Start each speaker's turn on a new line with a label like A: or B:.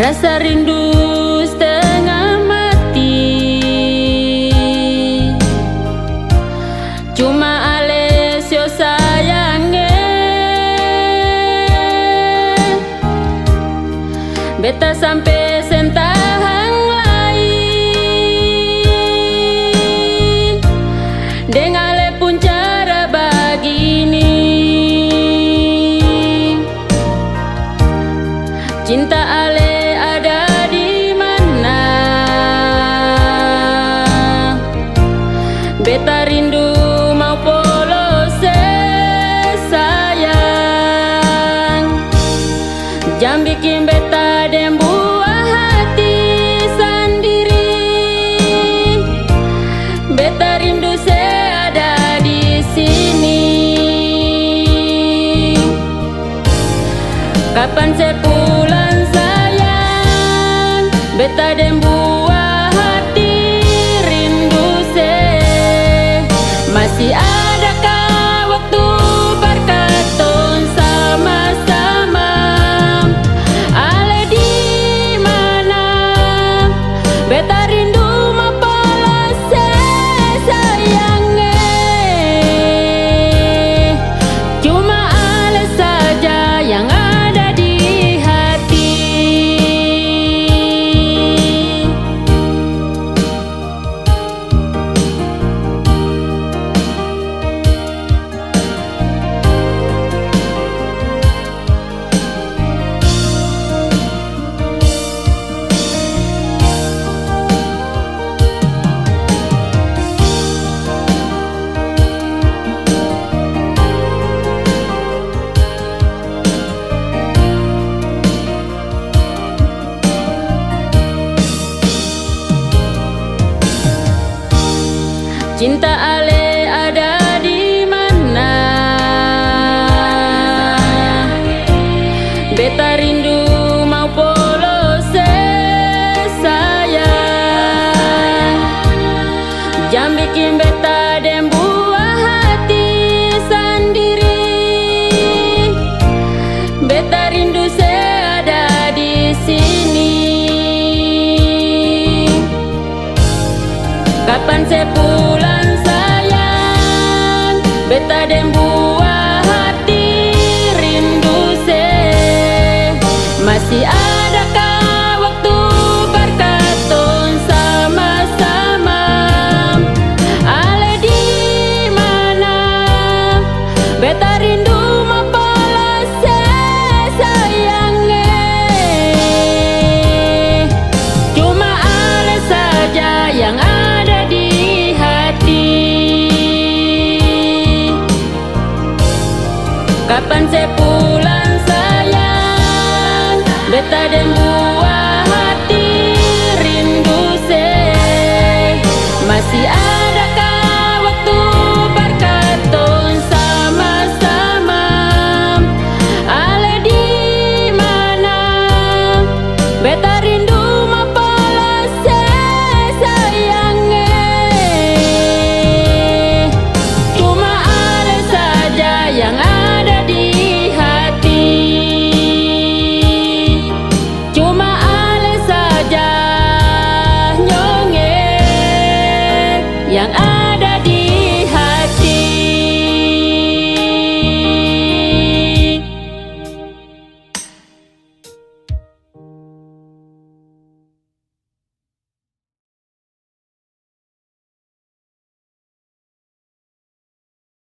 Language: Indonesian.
A: Rasa rindu setengah mati. Cuma Alessio sayangnya. Beta sampai lain. Dengan Cinta Ale Beta rindu mau polos sayang. Jangan bikin beta dan buah hati sendiri. Beta rindu saya ada di sini. Kapan saya pulang sayang? Beta dan buah Cinta Ale ada di mana? Beta rindu mau polos sayang Jangan bikin beta dan buah hati sendiri. Beta rindu saya ada di sini. Kapan saya Masih Kapan saya pulang sayang? Beta dan buah